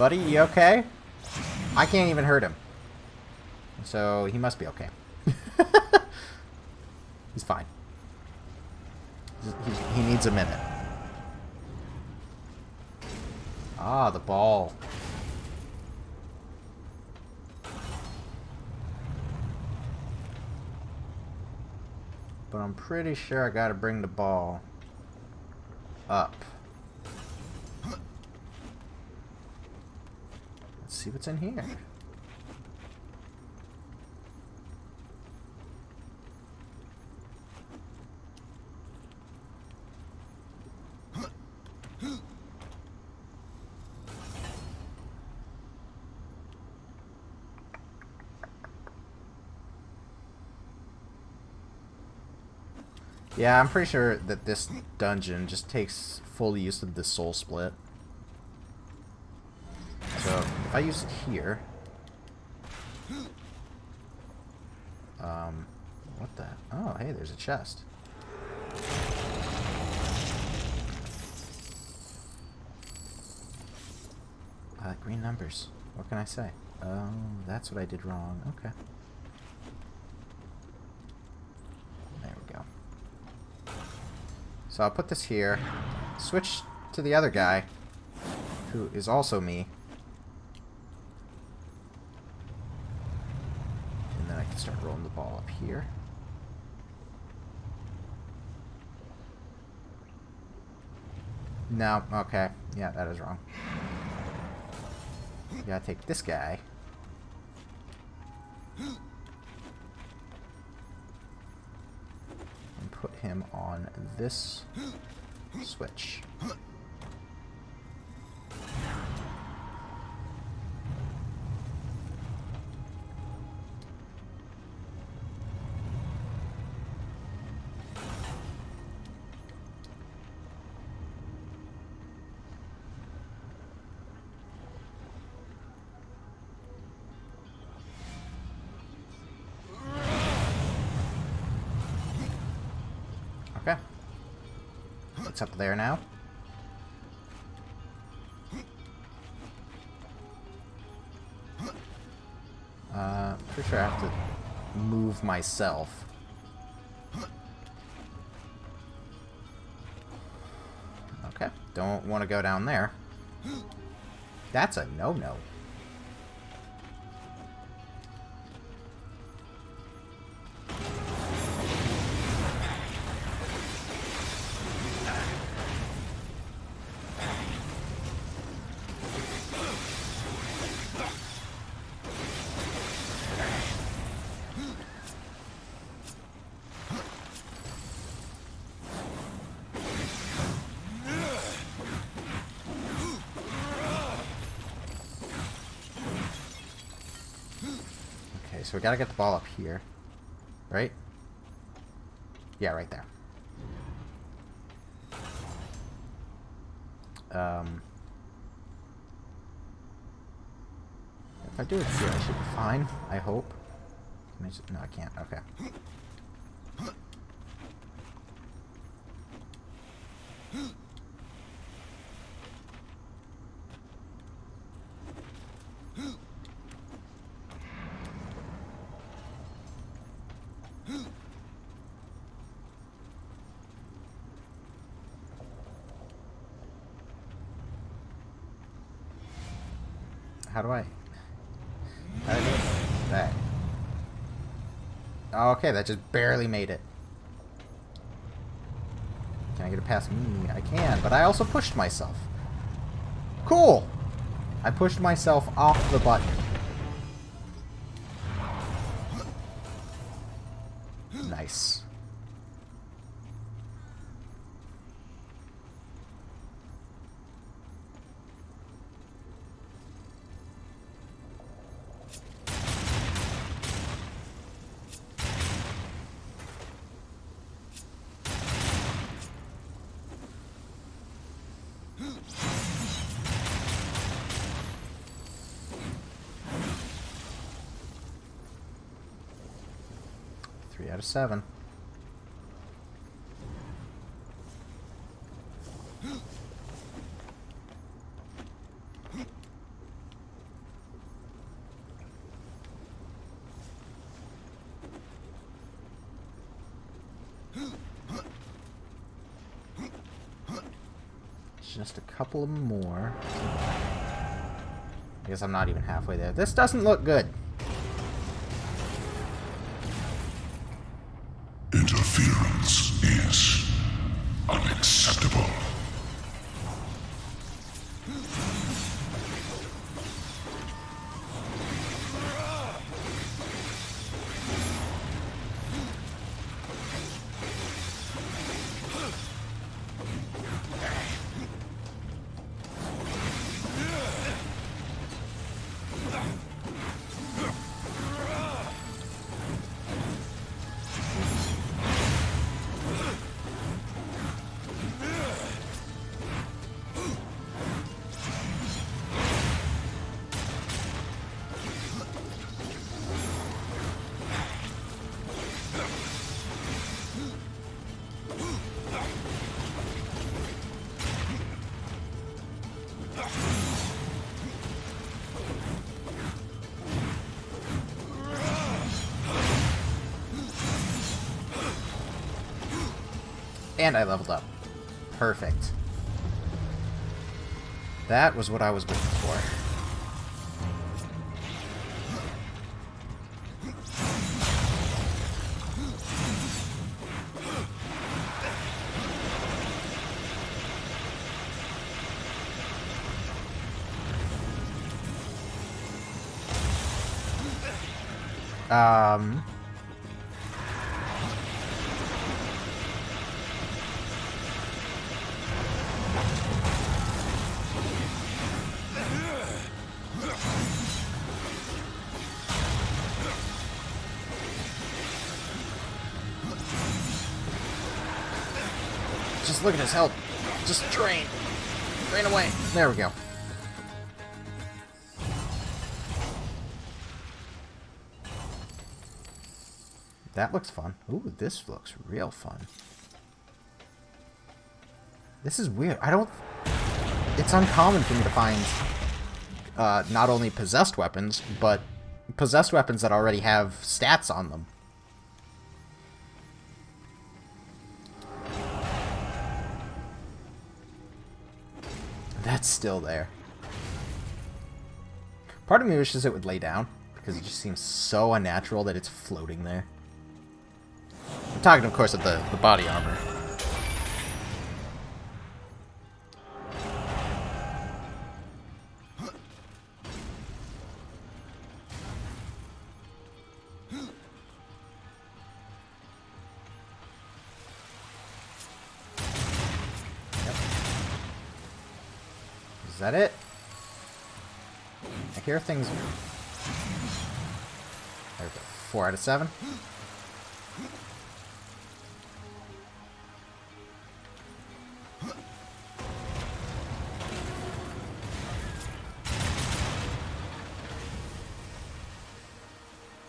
Buddy, you okay? I can't even hurt him. So he must be okay. He's fine. He's, he needs a minute. Ah, the ball. But I'm pretty sure I gotta bring the ball up. Let's see what's in here. Yeah, I'm pretty sure that this dungeon just takes full use of the soul split. If I use it here... Um, what the... Oh, hey, there's a chest. Uh, green numbers. What can I say? Oh, that's what I did wrong. Okay. There we go. So I'll put this here. Switch to the other guy, who is also me. And then I can start rolling the ball up here. No, okay. Yeah, that is wrong. You gotta take this guy. And put him on this switch. It's up there now. Uh, pretty sure I have to move myself. Okay, don't want to go down there. That's a no-no. So we gotta get the ball up here. Right? Yeah, right there. Um, if I do it here, I should be fine. I hope. I no, I can't. Okay. How do I... How do I do That. Oh, okay, that just barely made it. Can I get it past me? I can, but I also pushed myself. Cool! I pushed myself off the button. out of seven. Just a couple more. I guess I'm not even halfway there. This doesn't look good. Unacceptable. And I leveled up. Perfect. That was what I was looking for. Look at his health. Just drain. Drain away. There we go. That looks fun. Ooh, this looks real fun. This is weird. I don't... It's uncommon for me to find uh, not only possessed weapons, but possessed weapons that already have stats on them. That's still there. Part of me wishes it would lay down, because it just seems so unnatural that it's floating there. I'm talking, of course, of the, the body armor. Hear things... There we go. Four out of seven.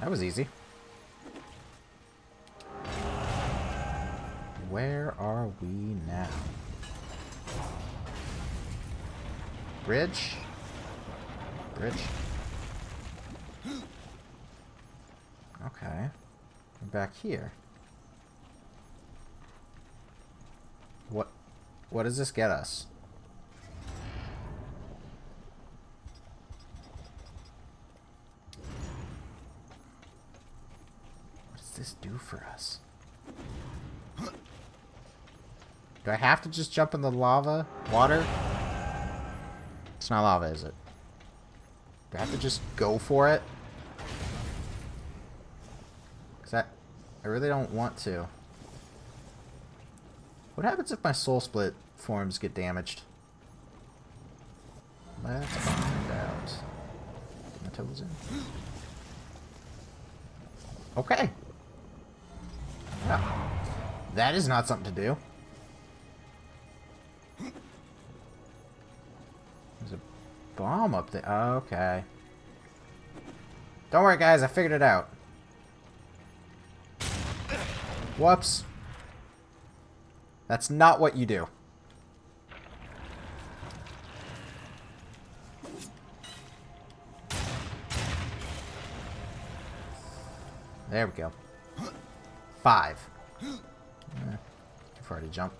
That was easy. Where are we now? Bridge? Bridge? Okay. Back here. What what does this get us? What does this do for us? Do I have to just jump in the lava? Water? It's not lava, is it? Do I have to just go for it? Cause I, I really don't want to. What happens if my soul split forms get damaged? Let's find out. My toes in. Okay. Yeah. That is not something to do. Bomb up there. Okay. Don't worry, guys. I figured it out. Whoops. That's not what you do. There we go. Five. Eh, too far to jump.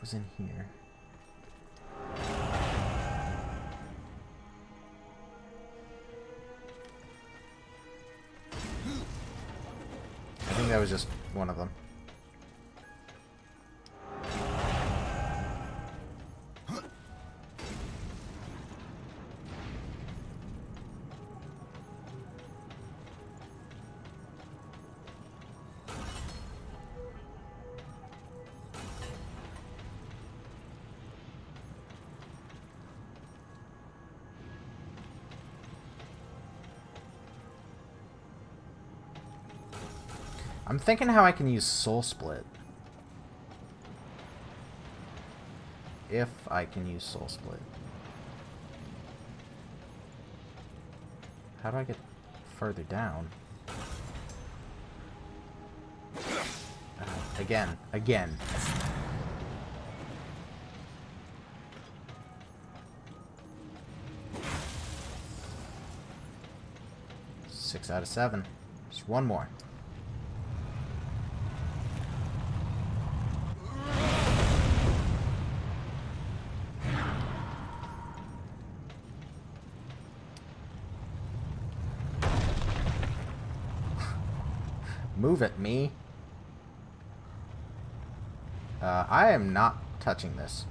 Was in here? I think that was just one of them. I'm thinking how I can use Soul Split. If I can use Soul Split. How do I get further down? Uh, again, again. Six out of seven. Just one more. Move it, me. Uh, I am not touching this.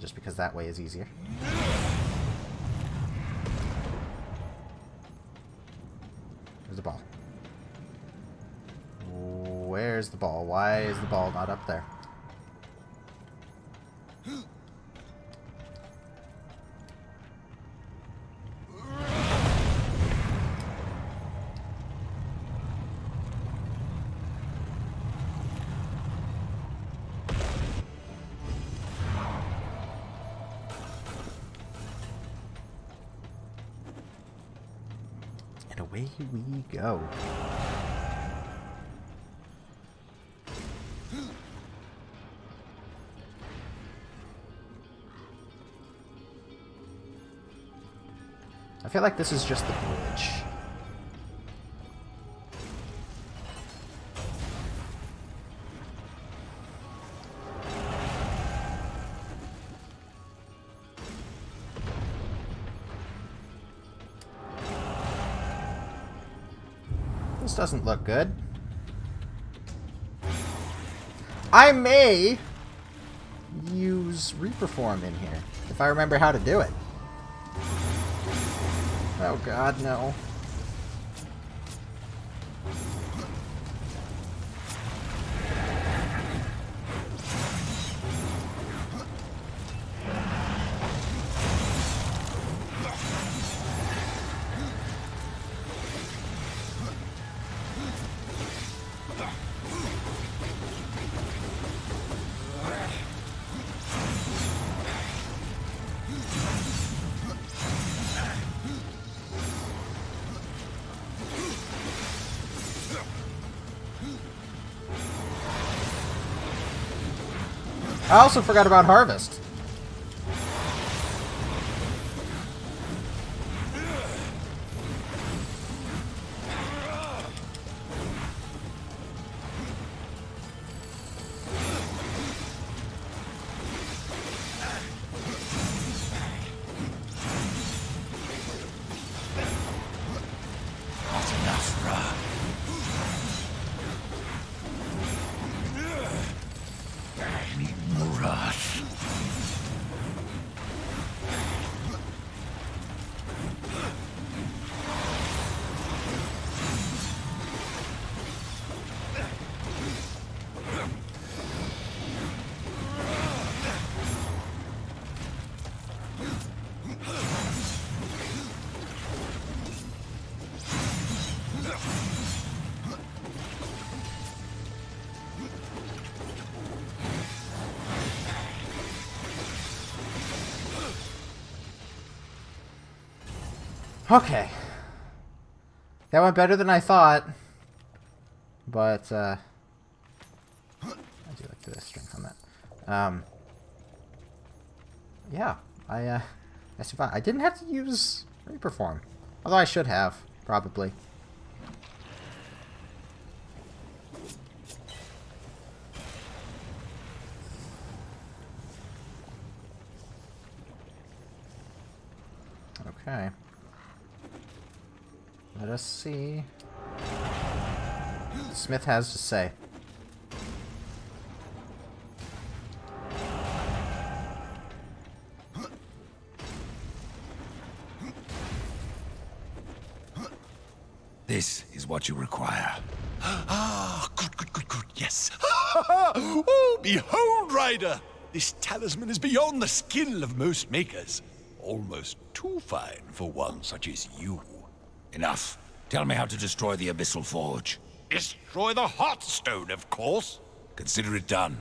Just because that way is easier. Ball? Why is the ball not up there? And away we go. Feel like this is just the bridge. This doesn't look good. I may use Reaper Form in here, if I remember how to do it. Oh god, no. I also forgot about Harvest. Okay. That went better than I thought. But, uh... do like the strength on that. Um, yeah, I, uh, I survived. I didn't have to use Reaper Form. Although I should have, probably. Okay. Let us see. Smith has to say. This is what you require. Ah, good, good, good, good, yes. oh, behold, Rider! This talisman is beyond the skill of most makers. Almost too fine for one such as you. Enough. Tell me how to destroy the Abyssal Forge. Destroy the Heartstone, of course. Consider it done.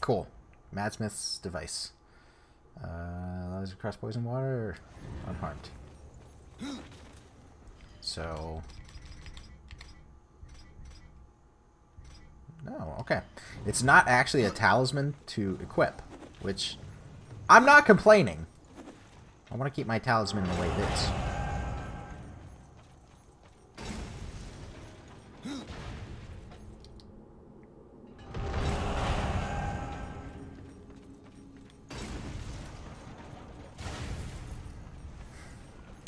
Cool. Madsmith's device. Uh, allows you to cross poison water unharmed. So. No, okay. It's not actually a talisman to equip, which I'm not complaining. I want to keep my talisman the way it is.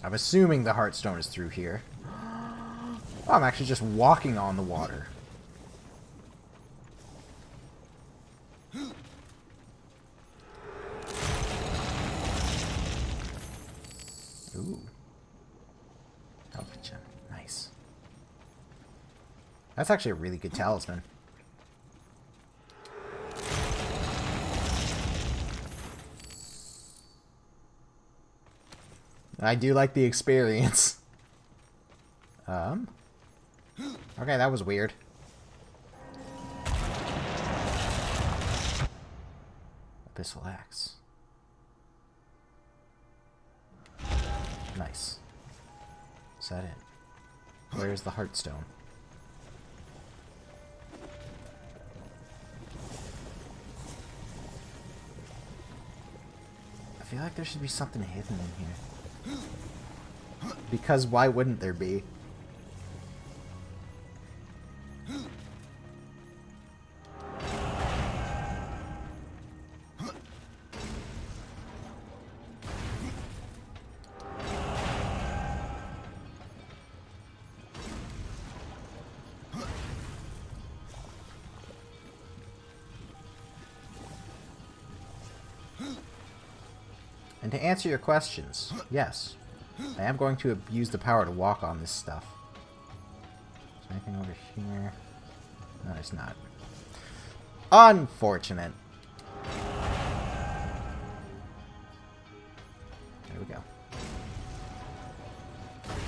I'm assuming the Heartstone is through here. Oh, I'm actually just walking on the water. Ooh. Alpha gem. Nice. That's actually a really good talisman. I do like the experience. Um. Okay, that was weird. Abyssal Axe. Nice. Is that it? Where's the Heartstone? Feel like there should be something hidden in here. Because why wouldn't there be? And to answer your questions, yes, I am going to use the power to walk on this stuff. Is anything over here? No, it's not. Unfortunate. There we go.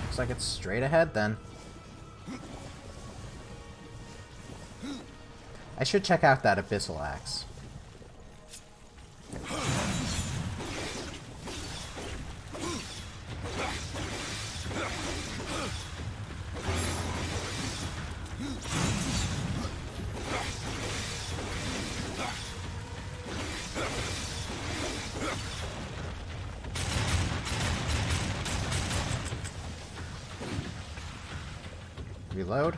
Looks like it's straight ahead then. I should check out that Abyssal Axe. Reload.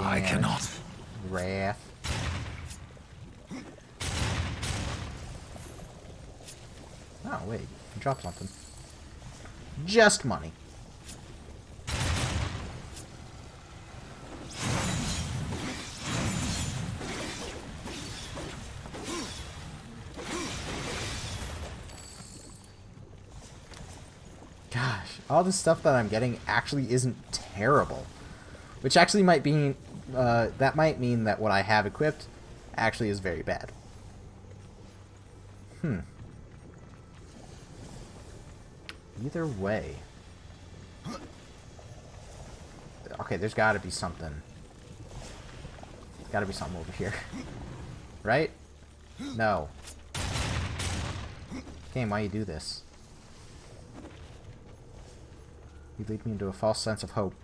I cannot. Wrath. Oh, wait. Drop something. Just money. Gosh, all the stuff that I'm getting actually isn't terrible. Which actually might mean, uh, that might mean that what I have equipped actually is very bad. Hmm. Either way. Okay, there's gotta be something. Gotta be something over here. right? No. Game, why you do this? You lead me into a false sense of hope.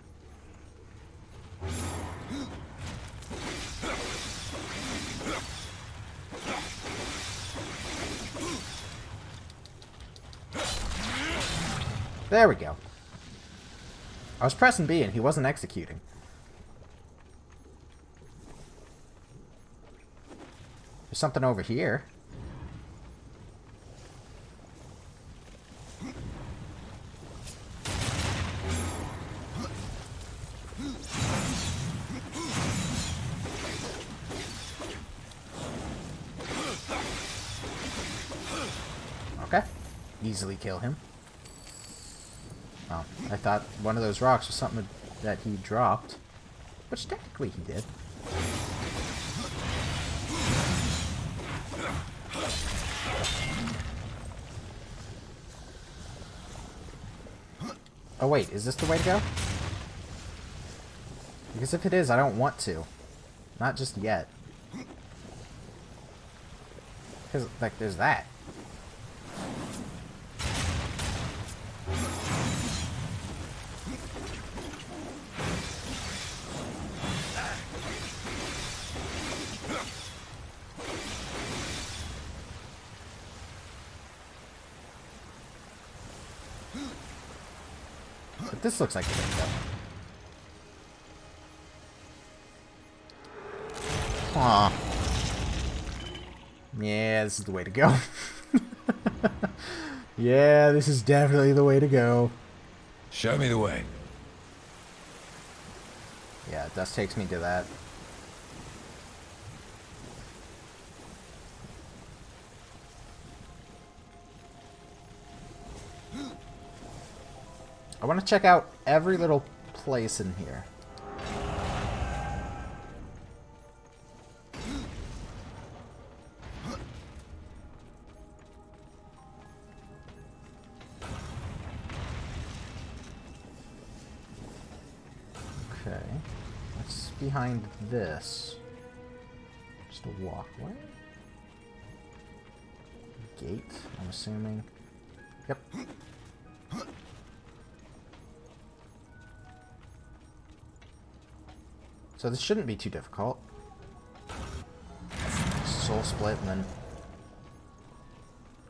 There we go. I was pressing B and he wasn't executing. There's something over here. Easily kill him. Oh, I thought one of those rocks was something that he dropped. Which technically he did. Oh wait, is this the way to go? Because if it is, I don't want to. Not just yet. Because, like, there's that. This looks like to go. Aw. Yeah, this is the way to go. yeah, this is definitely the way to go. Show me the way. Yeah, dust takes me to that. I want to check out every little place in here. Okay. What's behind this? Just a walkway? Gate, I'm assuming. Yep. So this shouldn't be too difficult. Soul split and then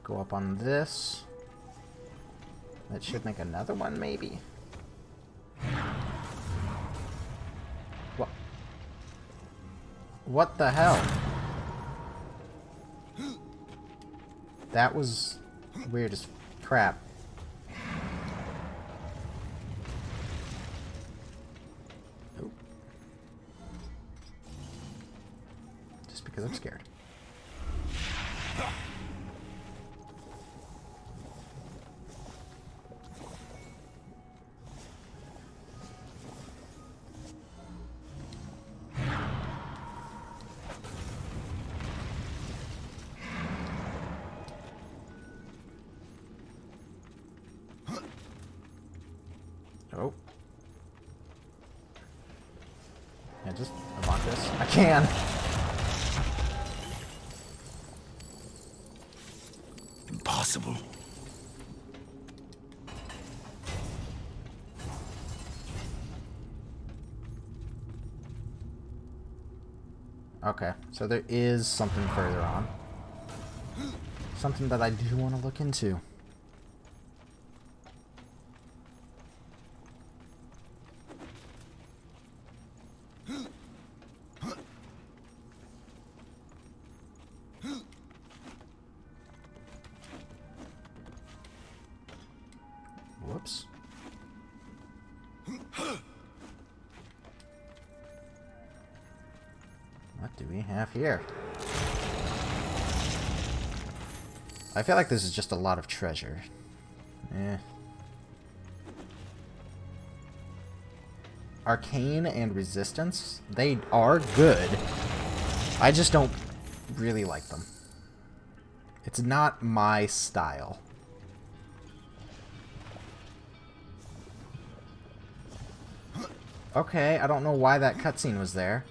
go up on this. That should make another one, maybe. What? What the hell? That was weird as crap. Because I'm scared. Oh. Yeah, just unlock this. I can. Impossible. Okay, so there is something further on. Something that I do want to look into. Whoops. What do we have here? I feel like this is just a lot of treasure. Eh. Arcane and Resistance, they are good. I just don't really like them. It's not my style. Okay, I don't know why that cutscene was there.